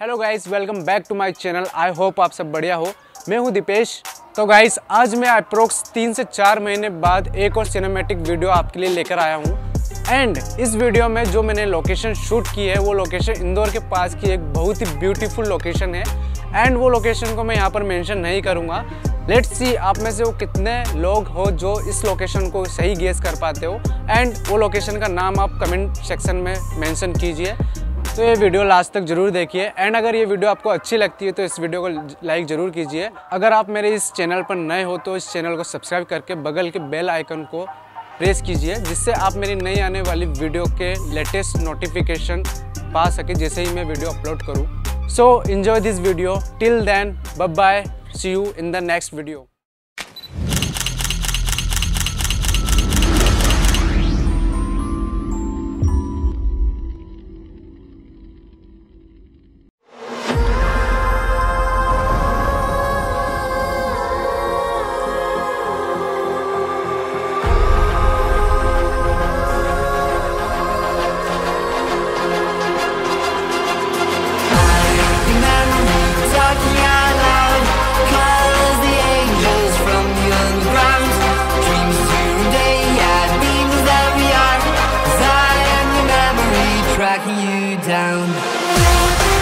Hello guys welcome back to my channel I hope आप सब बढ़िया हो। मैं हूँ दीपेश। तो गाइस आज मैं अप्रोक्स तीन से चार महीने बाद एक और सिनेमैटिक वीडियो आपके लिए लेकर आया हूँ। एंड इस वीडियो में जो मैंने लोकेशन शूट की है, वो लोकेशन इंदौर के पास की एक बहुत ही ब्यूटीफुल लोकेशन है। एंड वो लोकेशन को मैं यहाँ पर मेंशन नहीं करूँगा। लेट्स सी आप में से वो कितने लोग हो जो इस लोकेशन को सही गेस कर पाते हो। एंड वो लोकेशन का नाम आप कमेंट सेक्शन में मेंशन कीजिए। तो ये वीडियो लास्ट तक ज़रूर देखिए। एंड अगर ये वीडियो आपको अच्छी लगती है तो इस वीडियो को लाइक ज़रूर कीजिए। अगर आप मेरे इस चैनल पर नए हो तो इस चैनल को सब्सक्राइब करके बगल के बेल आइकन को प्रेस कीजिए, जिससे आप मेरी नई आने वाली वीडियो के लेटेस्ट नोटिफिकेशन पा सके, जैसे ही मैं वीडियो अपलोड करूँ। So enjoy this video till then bye see you in the next video you down.